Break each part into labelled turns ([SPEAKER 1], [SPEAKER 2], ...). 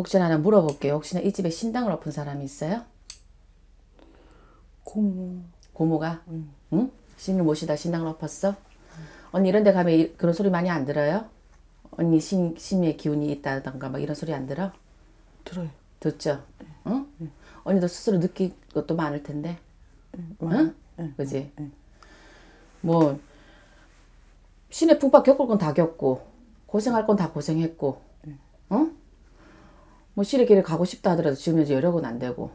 [SPEAKER 1] 혹시나 하나 물어볼게요. 혹시나 이 집에 신당을 엎은 사람이 있어요?
[SPEAKER 2] 고모.
[SPEAKER 1] 고모가? 응? 신을 모시다 신당을 엎었어? 언니 이런 데 가면 이- 그런 소리 많이 안 들어요? 언니 신, 신의 기운이 있다던가 막 이런 소리 안 들어?
[SPEAKER 2] 들어요.
[SPEAKER 1] 듣죠? 응? 언니도 스스로 느낄 것도 많을 텐데. 응? 그지? 뭐, 신의 풍파 겪을 건 다 겪고, 고생할 건 다 고생했고, 응? 뭐, 신의 길을 가고 싶다 하더라도 지금 이제 여력은 안 되고,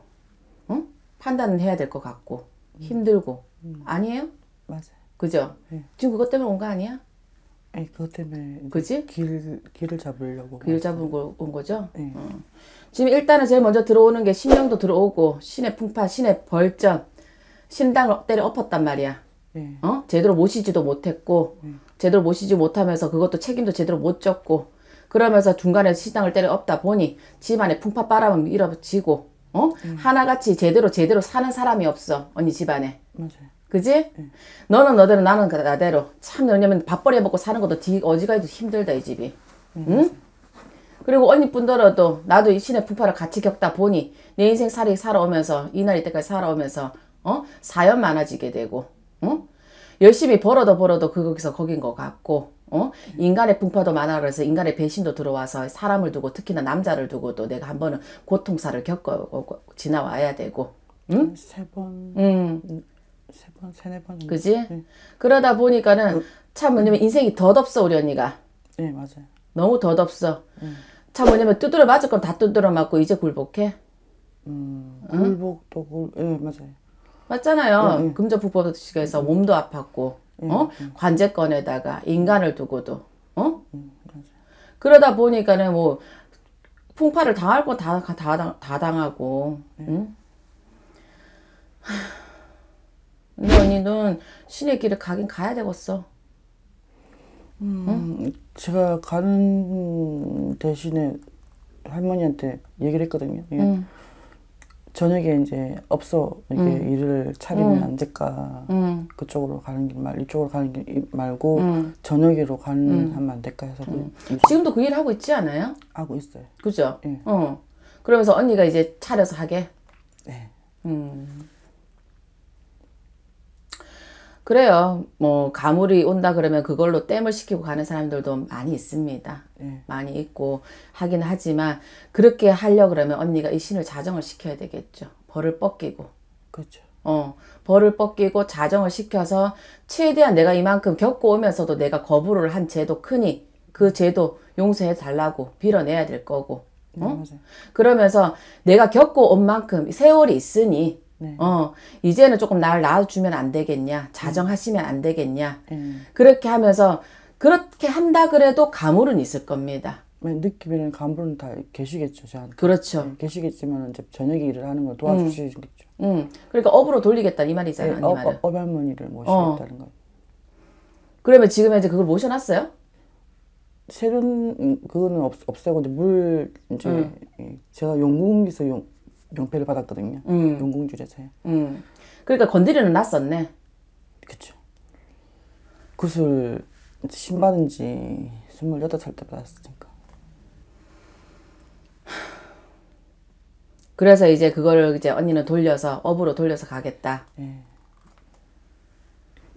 [SPEAKER 1] 응? 판단은 해야 될 것 같고, 힘들고, 아니에요?
[SPEAKER 2] 맞아요.
[SPEAKER 1] 그죠? 지금 그것 때문에 온 거 아니야?
[SPEAKER 2] 아니 그것 때문에
[SPEAKER 1] 그지?
[SPEAKER 2] 길 길을 잡으려고.
[SPEAKER 1] 길 잡은 거, 온 거죠?
[SPEAKER 2] 네.
[SPEAKER 1] 어. 지금 일단은 제일 먼저 들어오는 게 신령도 들어오고, 신의 풍파, 신의 벌전, 신당을 때려 엎었단 말이야.
[SPEAKER 2] 예.
[SPEAKER 1] 어? 제대로 모시지도 못했고, 제대로 모시지 못하면서 그것도 책임도 제대로 못 졌고, 그러면서 중간에 시장을 때려 엎다 보니 집안에 풍파 바람은 밀어지고, 어? 하나같이 제대로 제대로 사는 사람이 없어, 언니 집안에.
[SPEAKER 2] 맞아요.
[SPEAKER 1] 그지? 너는 너대로 나는 그 나대로. 참, 왜냐면 밥벌이 먹고 사는 것도 뒤, 어지간히도 힘들다, 이 집이. 응? 그리고 언니뿐더러도 나도 이 신의 풍파를 같이 겪다 보니 내 인생 살이 살아오면서 이날 이때까지 살아오면서 어 사연 많아지게 되고 어 열심히 벌어도 벌어도 거기서 거긴 것 같고 어? 인간의 풍파도 많아. 그래서 인간의 배신도 들어와서 사람을 두고 특히나 남자를 두고도 내가 한 번은 고통사를 겪어 지나와야 되고
[SPEAKER 2] 세 번,
[SPEAKER 1] 음.
[SPEAKER 2] 세 번, 세네 번.
[SPEAKER 1] 그지? 그러다 보니까는 참 뭐냐면 인생이 덧없어 우리 언니가.
[SPEAKER 2] 예, 맞아요.
[SPEAKER 1] 너무 덧없어. 참 뭐냐면 두드려 맞을 건 다 두드려 맞고 이제 굴복해.
[SPEAKER 2] 음, 굴복도 굴, 예, 맞아요.
[SPEAKER 1] 맞잖아요. 금전북법식에서 몸도 아팠고, 어? 관제권에다가 인간을 두고도, 어? 그러다 보니까는 뭐, 풍파를 당할 건 다, 다, 당- 다 당하고, 응? 하, 근데 언니 는 신의 길을 가긴 가야 되겠어.
[SPEAKER 2] 음, 제가 가는 대신에 할머니한테 얘기를 했거든요. 예. 저녁에 이제 없어 이게 일을 차리면 안 될까
[SPEAKER 1] 응,
[SPEAKER 2] 그쪽으로 가는 길 말 이쪽으로 가는 길 말고 저녁으로 가는 하면 안 될까 해서 그
[SPEAKER 1] 지금도 그일 하고 있지 않아요?
[SPEAKER 2] 하고 있어요.
[SPEAKER 1] 그죠?
[SPEAKER 2] 예.
[SPEAKER 1] 어. 그러면서 언니가 이제 차려서 하게.
[SPEAKER 2] 네.
[SPEAKER 1] 음. 그래요. 뭐 가물이 온다 그러면 그걸로 땜을 시키고 가는 사람들도 많이 있습니다.
[SPEAKER 2] 예.
[SPEAKER 1] 많이 있고 하긴 하지만 그렇게 하려 그러면 언니가 이 신을 자정을 시켜야 되겠죠. 벌을 뻗기고.
[SPEAKER 2] 그렇죠.
[SPEAKER 1] 어, 벌을 뻗기고 자정을 시켜서 최대한 내가 이만큼 겪고 오면서도 내가 거부를 한 죄도 크니 그 죄도 용서해 달라고 빌어내야 될 거고.
[SPEAKER 2] 네, 맞아요.
[SPEAKER 1] 그러면서 내가 겪고 온 만큼 세월이 있으니
[SPEAKER 2] 네.
[SPEAKER 1] 어 이제는 조금 날 낳아주면 안 되겠냐 자정하시면 안 되겠냐
[SPEAKER 2] 예.
[SPEAKER 1] 그렇게 하면서 그렇게 한다 그래도 가물은 있을 겁니다
[SPEAKER 2] 뭐 느낌에는 간부는 다 계시겠죠, 저한테.
[SPEAKER 1] 그렇죠
[SPEAKER 2] 예, 계시겠지만 이제 저녁에 일을 하는 걸 도와주시겠죠.
[SPEAKER 1] 음 그러니까 업으로 돌리겠다 이
[SPEAKER 2] 예,
[SPEAKER 1] 말이잖아 언니
[SPEAKER 2] 어,
[SPEAKER 1] 말은
[SPEAKER 2] 어, 어발머니를 모시겠다는 거.
[SPEAKER 1] 그러면 지금 이제 그걸 모셔놨어요
[SPEAKER 2] 세륜 음, 그거는 없, 없애고 이제 물 이제 예, 제가 용궁에서 용 용패를 받았거든요.
[SPEAKER 1] 음.
[SPEAKER 2] 용궁줄에서요.
[SPEAKER 1] 음 그러니까 건드리는 놨었네
[SPEAKER 2] 그쵸. 굿을 신 받은 지 28살 때 받았으니까.
[SPEAKER 1] 그래서 이제 그거를 이제 언니는 돌려서 업으로 돌려서 가겠다
[SPEAKER 2] 예.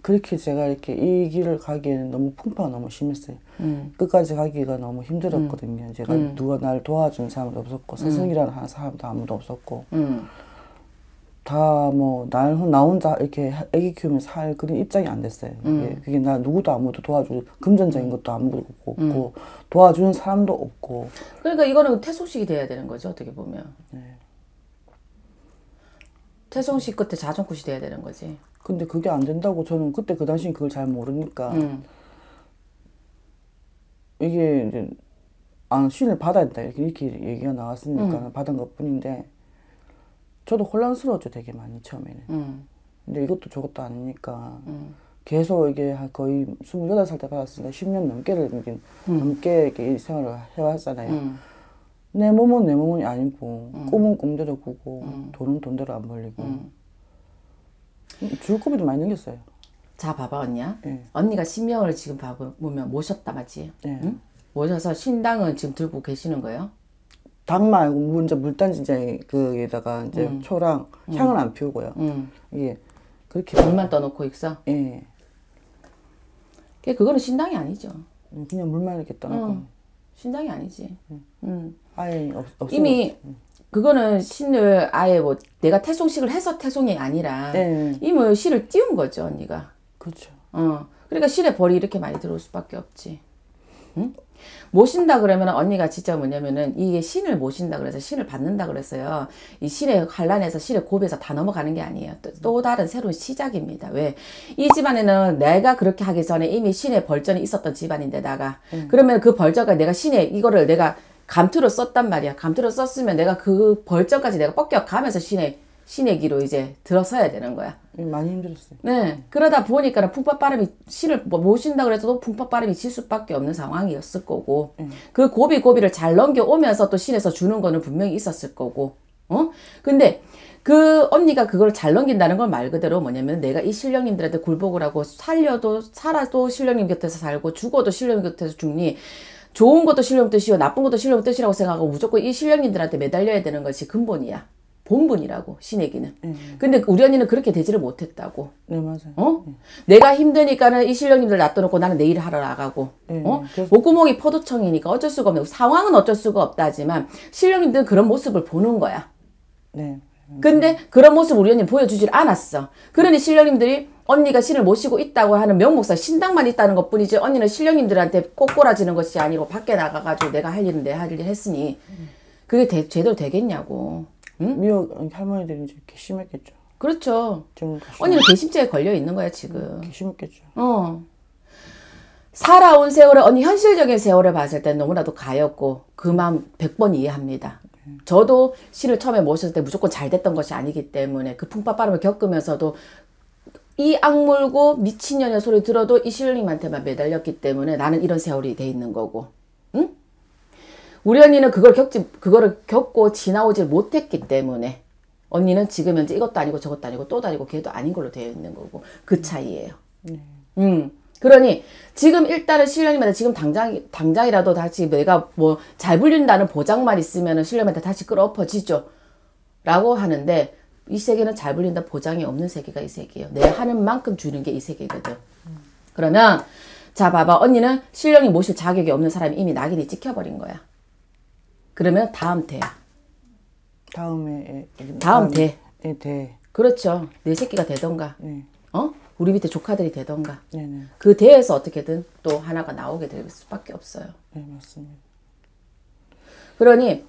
[SPEAKER 2] 그렇게 제가 이렇게 이 길을 가기에는 너무 풍파가 너무 심했어요.
[SPEAKER 1] 음.
[SPEAKER 2] 끝까지 가기가 너무 힘들었거든요. 제가 누가 날 도와준 사람도 없었고 스승이라는 하는 사람도 아무도 없었고
[SPEAKER 1] 음.
[SPEAKER 2] 다 뭐나 혼자 이렇게 아기 키우면서 살 그런 입장이 안 됐어요. 그게, 그게 나 누구도 아무도 도와주 금전적인 것도 아무도 없고 도와주는 사람도 없고
[SPEAKER 1] 그러니까 이거는 태송식이 돼야 되는 거죠 어떻게 보면
[SPEAKER 2] 네.
[SPEAKER 1] 태송식 끝에 자정굿이 돼야 되는 거지
[SPEAKER 2] 근데 그게 안 된다고 저는 그때 그 당시 그걸 잘 모르니까.
[SPEAKER 1] 음.
[SPEAKER 2] 이게 이제 아 신을 받아야 된다. 이렇게, 이렇게 얘기가 나왔으니까 받은 것 뿐인데 저도 혼란스러웠죠 되게 많이 처음에는.
[SPEAKER 1] 음.
[SPEAKER 2] 근데 이것도 저것도 아니니까 계속 이게 한 거의 28살 때 받았으니까 10년 넘게를 이렇게 넘게 이렇게 이 생활을 해왔잖아요.
[SPEAKER 1] 음.
[SPEAKER 2] 내 몸은 내 몸이 아니고 꿈은 꿈대로 꾸고 돈은 돈대로 안 벌리고 줄 고비도 많이 넘겼어요
[SPEAKER 1] 자 봐봐 언니야
[SPEAKER 2] 예.
[SPEAKER 1] 언니가 신명을 지금 봐보면 모셨다 맞지?
[SPEAKER 2] 예.
[SPEAKER 1] 응? 모셔서 신당은 지금 들고 계시는 거예요?
[SPEAKER 2] 당 말고 물 이제 물단지 이제 그에다가 이제
[SPEAKER 1] 음.
[SPEAKER 2] 초랑 향은 안 피우고요.
[SPEAKER 1] 음.
[SPEAKER 2] 예 그렇게
[SPEAKER 1] 물만 떠놓고 익서.
[SPEAKER 2] 예
[SPEAKER 1] 그게 그거는 신당이 아니죠.
[SPEAKER 2] 음, 그냥 물만 이렇게 떠놓고
[SPEAKER 1] 어. 신당이 아니지. 음.
[SPEAKER 2] 아예 없 없어.
[SPEAKER 1] 이미 그거는 신을 아예 뭐 내가 태송식을 해서 태송이 아니라
[SPEAKER 2] 예
[SPEAKER 1] 이미 실을 띄운 거죠 언니가.
[SPEAKER 2] 그렇죠.
[SPEAKER 1] 어. 그러니까 실에 벌이 이렇게 많이 들어올 수밖에 없지. 응? 모신다 그러면 언니가 진짜 뭐냐면은 이게 신을 모신다 그래서 신을 받는다 그랬어요. 이 신의 환란에서 신의 고비에서 다 넘어가는 게 아니에요. 또, 또 다른 새로운 시작입니다. 왜? 이 집안에는 내가 그렇게 하기 전에 이미 신의 벌전이 있었던 집안인데다가 그러면 그 벌전가 내가 신의 이거를 내가 감투로 썼단 말이야. 감투로 썼으면 내가 그 벌전까지 내가 뻗겨가면서 신의 신의 기로 이제 들어서야 되는 거야.
[SPEAKER 2] 예, 많이 힘들었어요.
[SPEAKER 1] 네. 그러다 보니까는 풍파바람이 신을 뭐 모신다 그래도 풍파바람이 질 수밖에 없는 상황이었을 거고 그 고비 고비를 잘 넘겨오면서 또 신에서 주는 거는 분명히 있었을 거고 어? 근데 그 언니가 그걸 잘 넘긴다는 건말 그대로 뭐냐면 내가 이 신령님들한테 굴복을 하고 살려도 살아도 신령님 곁에서 살고 죽어도 신령님 곁에서 죽니 좋은 것도 신령 뜻이요 나쁜 것도 신령 뜻이라고 생각하고 무조건 이 신령님들한테 매달려야 되는 것이 근본이야 본분이라고 신에기는 근데 우리 언니는 그렇게 되지를 못했다고
[SPEAKER 2] 네 맞아요.
[SPEAKER 1] 어? 내가 힘드니까는 이 실령님들 놔둬놓고 나는 내일 하러 나가고,
[SPEAKER 2] 네,
[SPEAKER 1] 어?
[SPEAKER 2] 그래서-
[SPEAKER 1] 목구멍이 포도청이니까 어쩔 수가 없네. 상황은 어쩔 수가 없다지만, 실령님들은 그런 모습을 보는 거야.
[SPEAKER 2] 네.
[SPEAKER 1] 근데 그런 모습 우리 언니 보여주질 않았어. 그러니 실령님들이 언니가 신을 모시고 있다고 하는 명목상 신당만 있다는 것 뿐이지, 언니는 실령님들한테 꼬꼬라지는 것이 아니고, 밖에 나가가지고 내가 할 일은 내가 할일 했으니, 그게 대- 제대로 되겠냐고.
[SPEAKER 2] 미역 할머니들이 이제 심했겠죠.
[SPEAKER 1] 그렇죠.
[SPEAKER 2] 좀
[SPEAKER 1] 언니는 개심죄에 걸려 있는 거야, 지금.
[SPEAKER 2] 심했겠죠.
[SPEAKER 1] 어. 살아온 세월을 언니 현실적인 세월을 봤을 때 너무나도 가였고 그 마음 100번 이해합니다. 저도 시를 처음에 모셨을 때 무조건 잘 됐던 것이 아니기 때문에 그 풍파바람을 겪으면서도 이 악물고 미친년의 소리 들어도 이 신령님한테만 매달렸기 때문에 나는 이런 세월이 돼 있는 거고. 응? 우리 언니는 그걸 겪지 그거를 겪고 지나오질 못했기 때문에 언니는 지금 현재 이것도 아니고 저것도 아니고 또도 아니고 걔도 아닌 걸로 되어 있는 거고 그 차이예요. 음. 그러니 지금 일단은 신령님한테 지금 당장 당장이라도 다시 내가 뭐 잘 불린다는 보장만 있으면은 신령님한테 다시 끌어엎어지죠. 라고 하는데 이 세계는 잘 불린다 보장이 없는 세계가 이 세계예요. 내 하는 만큼 주는 게 이 세계거든. 그러면 자 봐봐 언니는 신령이 모실 자격이 없는 사람이 이미 낙인이 찍혀버린 거야. 그러면 다음 대야.
[SPEAKER 2] 다음에 예,
[SPEAKER 1] 다음 대.
[SPEAKER 2] 예, 대.
[SPEAKER 1] 그렇죠. 내 새끼가 되던가.
[SPEAKER 2] 네.
[SPEAKER 1] 어? 우리 밑에 조카들이 되던가.
[SPEAKER 2] 네네.
[SPEAKER 1] 그 대에서 어떻게든 또 하나가 나오게 될 수밖에 없어요.
[SPEAKER 2] 네 맞습니다.
[SPEAKER 1] 그러니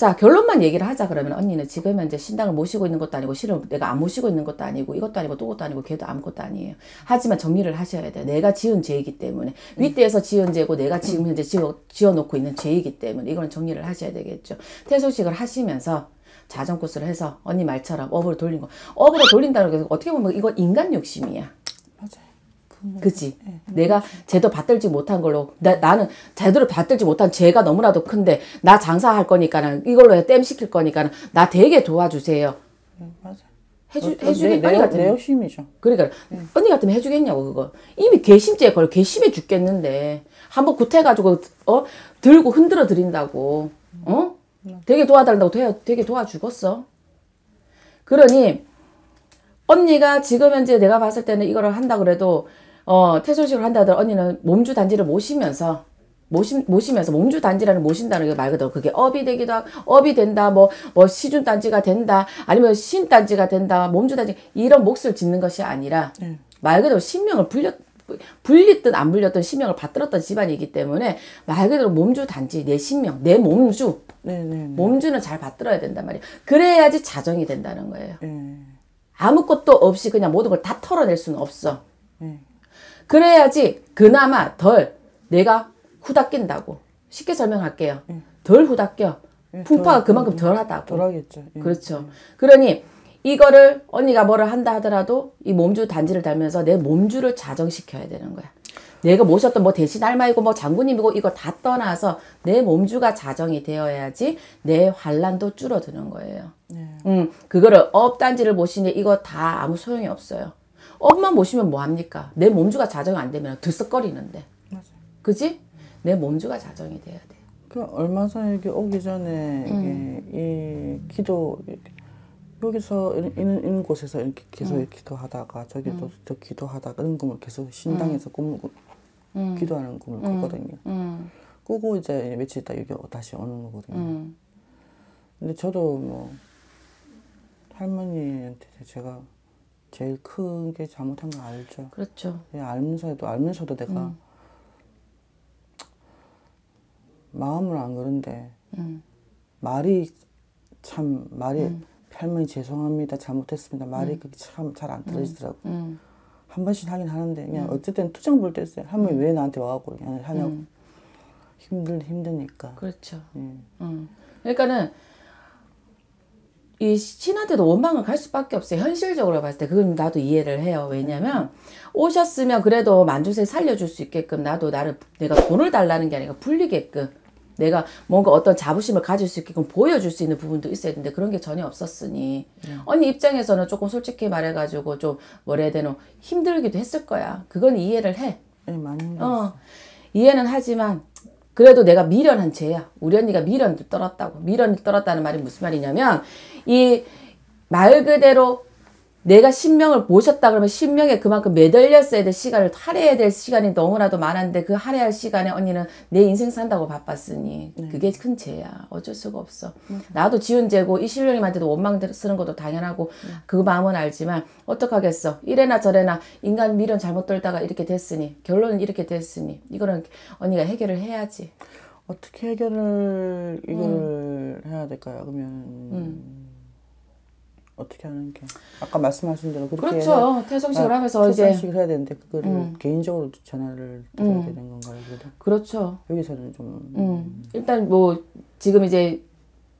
[SPEAKER 1] 자 결론만 얘기를 하자 그러면 언니는 지금 현재 신당을 모시고 있는 것도 아니고 실은 내가 안 모시고 있는 것도 아니고 이것도 아니고 또 것도 아니고 걔도 아무것도 아니에요. 하지만 정리를 하셔야 돼요. 내가 지은 죄이기 때문에 윗대에서 지은 죄고 내가 지금 현재 지어, 지어놓고 있는 죄이기 때문에 이거는 정리를 하셔야 되겠죠. 퇴소식을 하시면서 자전 코스를 해서 언니 말처럼 업으로 돌린 거 업으로 돌린다는 게 어떻게 보면 이거 인간 욕심이야.
[SPEAKER 2] 맞아요.
[SPEAKER 1] 그지? 내가 제대로 받들지 못한 걸로. 나, 나는 제대로 받들지 못한 죄가 너무나도 큰데 나 장사할 거니까는 이걸로 땜 시킬 거니까는 나 되게 도와주세요.
[SPEAKER 2] 네, 맞아요.
[SPEAKER 1] 해주
[SPEAKER 2] 어,
[SPEAKER 1] 해주겠
[SPEAKER 2] 내,
[SPEAKER 1] 언니
[SPEAKER 2] 욕심이죠.
[SPEAKER 1] 그러니까 언니 같으면 해주겠냐고 그거. 이미 괘씸죄에 걸려. 괘씸해 죽겠는데. 한번 굿해가지고 어? 들고 흔들어 드린다고. 어? 되게 도와달라고 되게, 되게 도와주겠어. 그러니 언니가 지금 현재 내가 봤을 때는 이거를 한다 그래도 어 태소식을 한다 하더라도 언니는 몸주 단지를 모시면서 모시, 모시면서 몸주 단지라는 모신다는 게 말 그대로 그게 업이 되기도 하고 업이 된다 뭐 뭐 시준 단지가 된다 아니면 신 단지가 된다 몸주 단지 이런 몫을 짓는 것이 아니라 말 그대로 신명을 불렸 불리든 안 불렸든 신명을 받들었던 집안이기 때문에 말 그대로 몸주 단지 내 신명 내 몸주
[SPEAKER 2] 네네.
[SPEAKER 1] 몸주는 잘 받들어야 된단 말이에요 그래야지 자정이 된다는 거예요
[SPEAKER 2] 네.
[SPEAKER 1] 아무것도 없이 그냥 모든 걸 다 털어낼 수는 없어.
[SPEAKER 2] 네.
[SPEAKER 1] 그래야지 그나마 덜 내가 후닥낀다고. 쉽게 설명할게요. 덜 후닥겨. 풍파가 그만큼 덜 하다고.
[SPEAKER 2] 덜하겠죠. 예.
[SPEAKER 1] 그렇죠. 그러니 이거를 언니가 뭐를 한다 하더라도 이 몸주 단지를 달면서 내 몸주를 자정시켜야 되는 거야. 내가 모셨던 뭐 대신 할머니고 뭐 장군님이고 이거 다 떠나서 내 몸주가 자정이 되어야지 내 환란도 줄어드는 거예요. 음, 그거를 업단지를 모시니 이거 다 아무 소용이 없어요. 업만 모시면 뭐 합니까? 내 몸주가 자정이 안 되면 들썩거리는데.
[SPEAKER 2] 맞아요.
[SPEAKER 1] 그지? 내 몸주가 자정이 돼야 돼.
[SPEAKER 2] 그 얼마 전에 여기 오기 전에
[SPEAKER 1] 음.
[SPEAKER 2] 이게 이 기도 여기서 이런, 이런 곳에서 이렇게 계속
[SPEAKER 1] 음.
[SPEAKER 2] 기도하다가 저기도 저 기도하다가 이런 꿈을 계속 신당에서 꿈을 꾸- 기도하는 꿈을 꿨거든요.
[SPEAKER 1] 음,
[SPEAKER 2] 꾸고 이제 며칠 있다 여기 다시 오는 거거든요.
[SPEAKER 1] 음,
[SPEAKER 2] 근데 저도 뭐 할머니한테 제가 제일 크게 잘못한 거 알죠.
[SPEAKER 1] 그렇죠.
[SPEAKER 2] 예, 알면서도 알면서도 내가
[SPEAKER 1] 음.
[SPEAKER 2] 마음은 안 그런데
[SPEAKER 1] 음,
[SPEAKER 2] 말이 참 말이 할머니 죄송합니다 잘못했습니다. 말이 그게 참 잘안 떨어지더라고
[SPEAKER 1] 음,
[SPEAKER 2] 한 번씩 하긴 하는데 그냥 어쨌든 투정 부를 때 있어요. 할머니 왜 나한테 와갖고 그냥 하냐고. 힘들 힘드니까.
[SPEAKER 1] 그렇죠.
[SPEAKER 2] 예.
[SPEAKER 1] 음. 그러니까는 이 신한테도 원망을 갈 수밖에 없어요. 현실적으로 봤을 때 그건 나도 이해를 해요. 왜냐면 오셨으면 그래도 만주세 살려줄 수 있게끔 나도 나를 내가 돈을 달라는 게 아니라 불리게끔 내가 뭔가 어떤 자부심을 가질 수 있게끔 보여줄 수 있는 부분도 있어야 되는데 그런 게 전혀 없었으니 언니 입장에서는 조금 솔직히 말해가지고 좀 뭐라 해야 되노 힘들기도 했을 거야. 그건 이해를 해.
[SPEAKER 2] 예, 많이. 어,
[SPEAKER 1] 이해는 하지만 그래도 내가 미련한 죄야. 우리 언니가 미련을 떨었다고. 미련을 떨었다는 말이 무슨 말이냐면 이 말 그대로 내가 신명을 모셨다 그러면 신명에 그만큼 매달렸어야 될 시간을 할애해야 될 시간이 너무나도 많았는데 그 할애할 시간에 언니는 내 인생 산다고 바빴으니 그게 큰 죄야. 어쩔 수가 없어. 나도 지은 죄고 이 신령님한테도 원망 쓰는 것도 당연하고 그 마음은 알지만 어떡하겠어. 이래나 저래나 인간 미련 잘못 떨다가 이렇게 됐으니 결론은 이렇게 됐으니 이거는 언니가 해결을 해야지.
[SPEAKER 2] 어떻게 해결을 이걸
[SPEAKER 1] 음.
[SPEAKER 2] 해야 될까요 그러면 어떻게 하는 게 아까 말씀하신 대로 그렇게
[SPEAKER 1] 그렇죠. 태성식을 하면서 이제 음.
[SPEAKER 2] 퇴사식을 해야 되는데 그거를 개인적으로 전화를 드려야 되는 건가요 그래도
[SPEAKER 1] 그렇죠.
[SPEAKER 2] 여기서는 좀
[SPEAKER 1] 음. 일단 뭐 지금 이제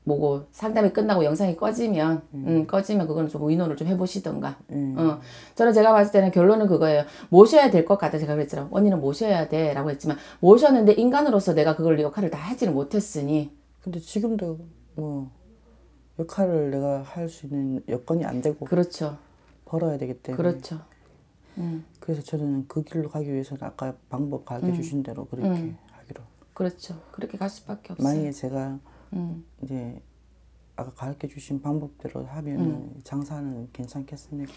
[SPEAKER 1] 뭐고 상담이 끝나고 영상이 꺼지면 음, 꺼지면 그거는 좀 의논을 좀 해보시던가.
[SPEAKER 2] 음.
[SPEAKER 1] 어. 저는 제가 봤을 때는 결론은 그거예요. 모셔야 될 것 같아. 제가 그랬잖아. 언니는 모셔야 돼 라고 했지만 모셨는데 인간으로서 내가 그걸 역할을 다 하지는 못했으니
[SPEAKER 2] 근데 지금도 뭐 역할을 내가 할 수 있는 여건이 안 되고
[SPEAKER 1] 그렇죠.
[SPEAKER 2] 벌어야 되기 때문에
[SPEAKER 1] 그렇죠.
[SPEAKER 2] 그래서 저는 그 길로 가기 위해서는 아까 방법 가르쳐 주신 대로 그렇게 하기로
[SPEAKER 1] 그렇죠. 그렇게 갈 수밖에 없어요.
[SPEAKER 2] 만약에 제가
[SPEAKER 1] 음.
[SPEAKER 2] 이제 아까 가르쳐 주신 방법대로 하면 장사는 괜찮겠습니까?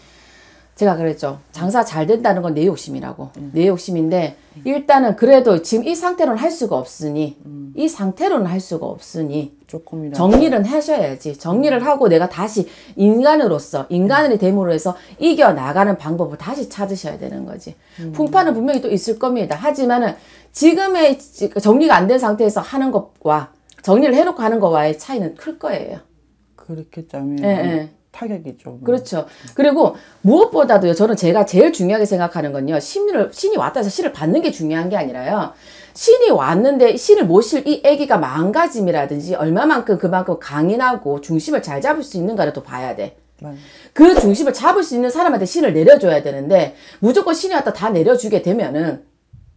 [SPEAKER 1] 제가 그랬죠. 장사 잘 된다는 건 내 욕심이라고. 내 욕심인데 일단은 그래도 지금 이 상태로는 할 수가 없으니 이 상태로는 할 수가 없으니
[SPEAKER 2] 조금이라도
[SPEAKER 1] 정리를 하셔야지. 정리를 하고 내가 다시 인간으로서 인간이 됨으로 해서 이겨 나가는 방법을 다시 찾으셔야 되는 거지. 풍파는 분명히 또 있을 겁니다. 하지만은 지금의 지- 정리가 안 된 상태에서 하는 것과 정리를 해놓고 하는 것과의 차이는 클 거예요.
[SPEAKER 2] 그렇게 짜면
[SPEAKER 1] 예, 예.
[SPEAKER 2] 타격이 좀
[SPEAKER 1] 그렇죠. 그리고 무엇보다도요, 저는 제가 제일 중요하게 생각하는 건요, 신을, 신이 왔다 해서 신을 받는 게 중요한 게 아니라요, 신이 왔는데 신을 모실 이 애기가 마음가짐이라든지 얼마만큼 그만큼 강인하고 중심을 잘 잡을 수 있는가를 또 봐야 돼.
[SPEAKER 2] 맞-
[SPEAKER 1] 그 중심을 잡을 수 있는 사람한테 신을 내려줘야 되는데, 무조건 신이 왔다 다 내려주게 되면은,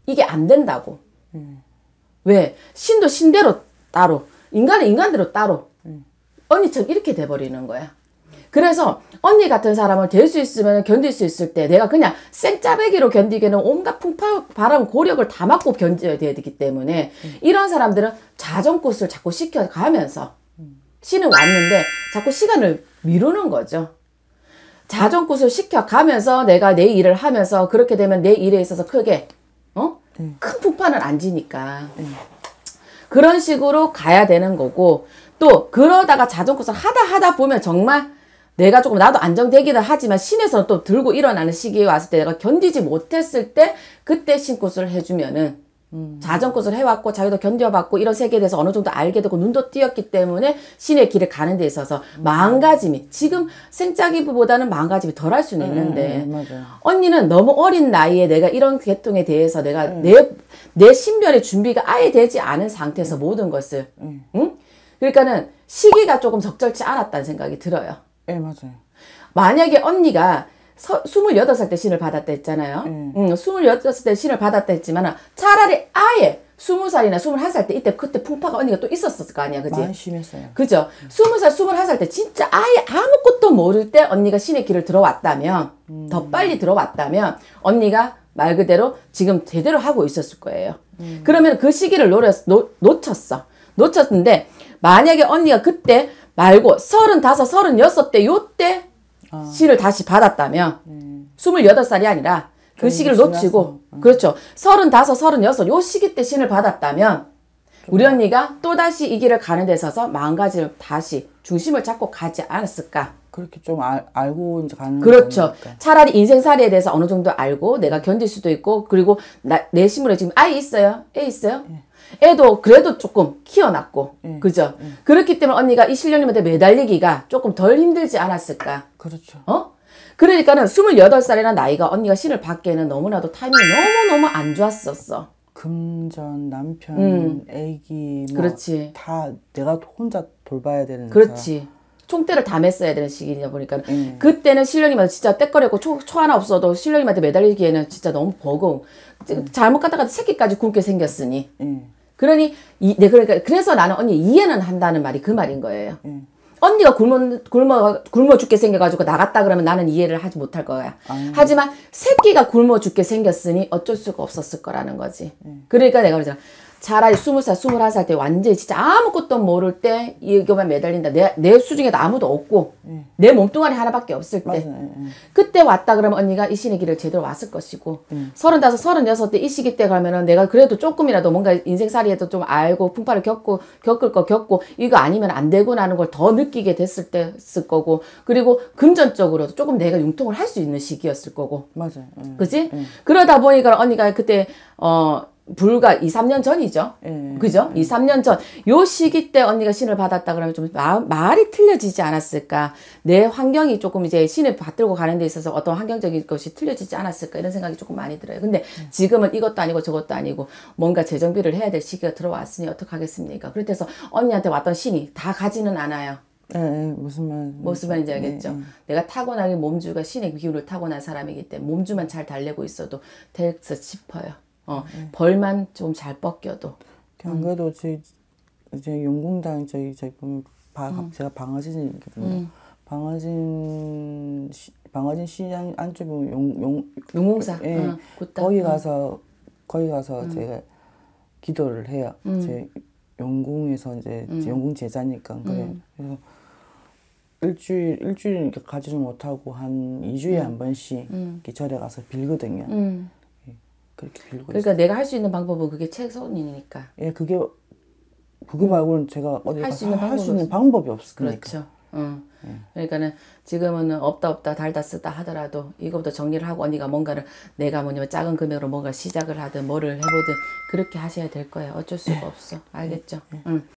[SPEAKER 1] 이게 안 된다고. 왜? 신도 신대로 따로, 인간은 인간대로 따로. 언니처럼 이렇게 돼버리는 거야. 그래서 언니 같은 사람을 될 수 있으면 견딜 수 있을 때 내가 그냥 생짜배기로 견디기는 온갖 풍파 바람 고력을 다 맞고 견뎌야 되기 때문에 이런 사람들은 자전꽃을 자꾸 시켜가면서 신은 왔는데 자꾸 시간을 미루는 거죠. 자전꽃을 시켜가면서 내가 내 일을 하면서 그렇게 되면 내 일에 있어서 크게 어? 큰 풍파는 안 지니까 그런 식으로 가야 되는 거고 또 그러다가 자전거를 하다 하다 보면 정말 내가 조금 나도 안정되기는 하지만 신에서 또 들고 일어나는 시기에 왔을 때 내가 견디지 못했을 때 그때 신꽃을 해주면은 자전꽃을 해왔고 자기도 견뎌봤고 이런 세계에 대해서 어느 정도 알게 되고 눈도 띄었기 때문에 신의 길을 가는 데 있어서 마음가짐이 지금 생짜기보다는 마음가짐이 덜 할 수는 있는데
[SPEAKER 2] 음, 맞아요.
[SPEAKER 1] 언니는 너무 어린 나이에 내가 이런 계통에 대해서 내가 내, 내 신변의 준비가 아예 되지 않은 상태에서 모든 것을, 응? 그러니까는 시기가 조금 적절치 않았다는 생각이 들어요.
[SPEAKER 2] 예 맞아요.
[SPEAKER 1] 만약에 언니가 서, 28살 때 신을 받았다 했잖아요. 응, 28살 때 신을 받았다 했지만 차라리 아예 20살이나 21살 때 이때 그때 풍파가 언니가 또 있었을 거 아니야. 그지?
[SPEAKER 2] 많이 심했어요.
[SPEAKER 1] 그죠? 스무 살, 스물한 살때 진짜 아예 아무것도 모를 때 언니가 신의 길을 들어왔다면, 더 빨리 들어왔다면, 언니가 말 그대로 지금 제대로 하고 있었을 거예요. 그러면 그 시기를 노렸, 놓, 놓쳤어. 놓쳤는데 만약에 언니가 그때 말고 서른다섯, 서른여섯 때 요때 신을 다시 받았다면 스물여덟 살이 아니라
[SPEAKER 2] 그좀
[SPEAKER 1] 시기를
[SPEAKER 2] 지나서.
[SPEAKER 1] 놓치고 그렇죠. 서른다섯, 서른여섯 요 시기 때 신을 받았다면 우리 언니가 또다시 이 길을 가는 데 있어서 마음가짐을 다시 중심을 잡고 가지 않았을까.
[SPEAKER 2] 그렇게 좀 알, 알고 이제 가는
[SPEAKER 1] 그렇죠.
[SPEAKER 2] 거니까.
[SPEAKER 1] 차라리 인생살이에 대해서 어느 정도 알고 내가 견딜 수도 있고 그리고 나, 내 심으로 지금 아이 있어요? 애 있어요? 애도 그래도 조금 키워놨고 그죠? 그렇기 때문에 언니가 이 신령님한테 매달리기가 조금 덜 힘들지 않았을까?
[SPEAKER 2] 그렇죠.
[SPEAKER 1] 어? 그러니까는 28살이라는 나이가 언니가 신을 받기에는 너무나도 타이밍이 너무너무 안 좋았었어.
[SPEAKER 2] 금전, 남편, 애기 뭐
[SPEAKER 1] 음. 그렇지.
[SPEAKER 2] 다 내가 혼자 돌봐야 되는
[SPEAKER 1] 그렇지. 총대를 다 맸어야 되는 시기냐 보니까
[SPEAKER 2] 음.
[SPEAKER 1] 그때는 신령님한테 진짜 때거리고 초, 초 하나 없어도 신령님한테 매달리기에는 진짜 너무 버거워. 잘못 갔다가 새끼까지 굶게 생겼으니.
[SPEAKER 2] 예.
[SPEAKER 1] 그러니 이, 네 그러니까 그래서 나는 언니 이해는 한다는 말이 그 말인 거예요.
[SPEAKER 2] 음.
[SPEAKER 1] 언니가 굶어 굶어 굶어 죽게 생겨가지고 나갔다 그러면 나는 이해를 하지 못할 거야. 하지만 새끼가 굶어 죽게 생겼으니 어쩔 수가 없었을 거라는 거지. 그러니까 내가 그러잖아. 차라리 스무 살, 스물한 살때 완전히 진짜 아무것도 모를 때 이거만 매달린다. 내, 내 수중에도 아무도 없고 내 몸뚱아리 하나밖에 없을 때
[SPEAKER 2] 맞아요. 예, 예.
[SPEAKER 1] 그때 왔다 그러면 언니가 이 신의 길을 제대로 왔을 것이고 서른다섯 서른여섯 때 이 시기 때 가면은 내가 그래도 조금이라도 뭔가 인생살이에도 좀 알고 풍파를 겪고 겪을 거 겪고 이거 아니면 안 되고나는 걸 더 느끼게 됐을 때였을 거고 그리고 금전적으로도 조금 내가 융통을 할 수 있는 시기였을 거고
[SPEAKER 2] 맞아요. 예.
[SPEAKER 1] 그지 그러다 보니까 언니가 그때 어 불과 2, 3년 전이죠.
[SPEAKER 2] 예.
[SPEAKER 1] 그죠? 2, 3년 전. 요 시기 때 언니가 신을 받았다 그러면 좀 마, 말이 틀려지지 않았을까? 내 환경이 조금 이제 신을 받들고 가는 데 있어서 어떤 환경적인 것이 틀려지지 않았을까? 이런 생각이 조금 많이 들어요. 근데 지금은 이것도 아니고 저것도 아니고 뭔가 재정비를 해야 될 시기가 들어왔으니 어떡하겠습니까? 그렇다해서 언니한테 왔던 신이 다 가지는 않아요.
[SPEAKER 2] 예, 예. 무슨 말
[SPEAKER 1] 무슨 말인지 알겠죠? 내가 타고나게 몸주가 신의 기운을 타고난 사람이기 때문에 몸주만 잘 달래고 있어도 됐어 싶어요. 어, 벌만 좀 잘 뻗겨도.
[SPEAKER 2] 안 그래도 제 이제 용궁당 저희 보면 바,
[SPEAKER 1] 음.
[SPEAKER 2] 제가 방어진이거든요. 방어진 시, 방어진 시장 안쪽에 용용
[SPEAKER 1] 용공사.
[SPEAKER 2] 예,
[SPEAKER 1] 어.
[SPEAKER 2] 거기 가서 거기 가서
[SPEAKER 1] 음.
[SPEAKER 2] 제가 기도를 해요. 제 용궁에서 이제
[SPEAKER 1] 음.
[SPEAKER 2] 제 용궁 제자니까 그래. 그래서 일주일 일주일 가지를 못하고 한 2주에 한 번씩 절에 가서 빌거든요.
[SPEAKER 1] 음.
[SPEAKER 2] 그렇게 빌고
[SPEAKER 1] 그러니까 내가 할 수 있는 방법은 그게 최선이니까.
[SPEAKER 2] 예, 그게 그거 말고는 제가 어디
[SPEAKER 1] 할수 있는
[SPEAKER 2] 할수
[SPEAKER 1] 방법이
[SPEAKER 2] 있는 방법이 없으니까.
[SPEAKER 1] 그렇죠. 어. 그러니까는 지금은 없다 없다 달다 쓰다 하더라도 이거부터 정리를 하고 언니가 뭔가를 내가 뭐냐면 작은 금액으로 뭔가 시작을 하든 뭐를 해보든 그렇게 하셔야 될 거예요. 어쩔 수가 없어. 알겠죠? 응.